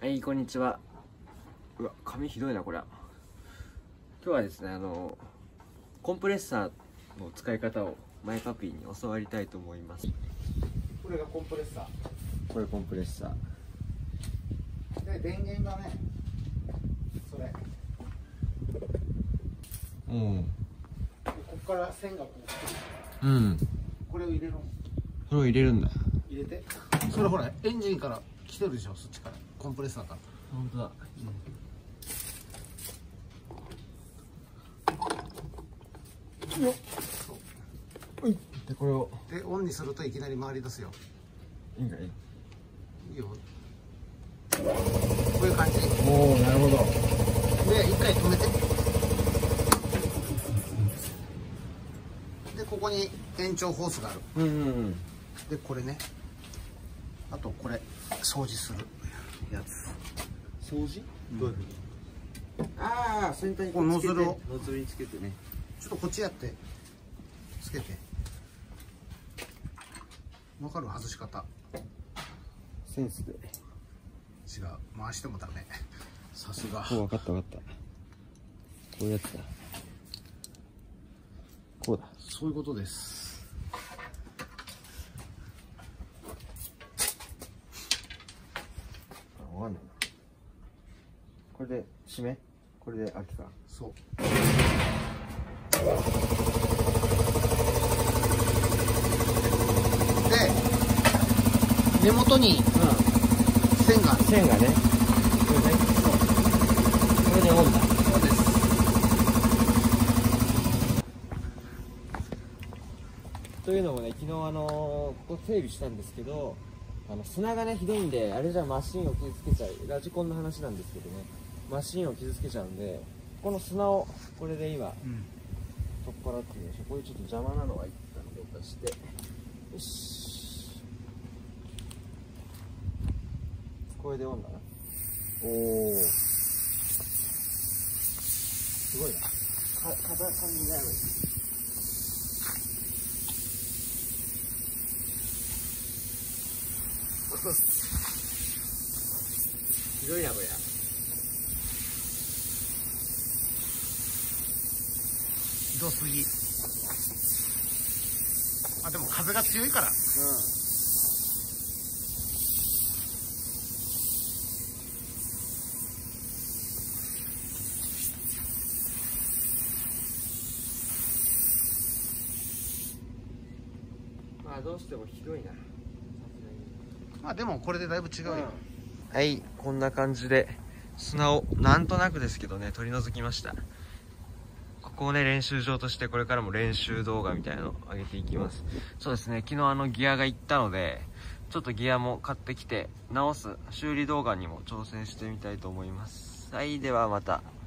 はい、こんにちは。うわ、髪ひどいな、これ。今日はですね、あの、コンプレッサーの使い方をマイパピーに教わりたいと思います。これがコンプレッサこれコンプレッサー。ーで電源がねそれうん。ここから線がこううん。これを入れるのこれを入れるんだ。入れてそれほらエンジンから来てるでしょそっちからコンプレッサーか。ら本当だ。よっそうで、これを、でオンにするといきなり回り出すよ。いいんかい？いいよ。こういう感じ。おおなるほど。で一回止めて。でここに延長ホースがある。うんうんうん。でこれね。あとこれ掃除するやつ。掃除？どういうふうに？ああ、先端にこうノズルを。ノズルにつけてね。ちょっとこっちやって。つけて。わかる外し方。センスで。違う。回してもダメ。さすが。お、分かった分かった。こういうやつだ。こうだ。そういうことですわかんないな。これで締め？これで秋か？そうで根元にうん。線がある線がね。これね。そう。これでオンだ。そうですというのもね、昨日あのここ整備したんですけど、あの砂がね、ひどいんで、あれじゃマシンを傷つけちゃう。ラジコンの話なんですけどね、マシンを傷つけちゃうんで、この砂を、これで今、うん取っ払ってみましょう。こういうちょっと邪魔なのがいったので出して。よし。これでオンだな。おお。すごいな。か、風感じないひどいな、これ。ひどすぎあでも風が強いからうん。まあどうしてもひどいな。まあでもこれでだいぶ違うよ、はい、こんな感じで砂をなんとなくですけどね、取り除きました。ここをね、練習場としてこれからも練習動画みたいなのを上げていきます。そうですね、昨日あのギアがいったので、ちょっとギアも買ってきて直す修理動画にも挑戦してみたいと思います。はい、ではまた。